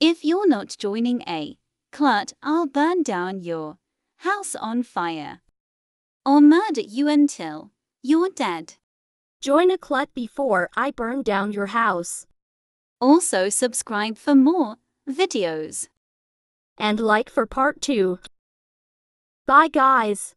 If you're not joining a clut, I'll burn down your house on fire or murder you until you're dead. Join a clut before I burn down your house. Also, subscribe for more videos. And like for part 2. Bye guys.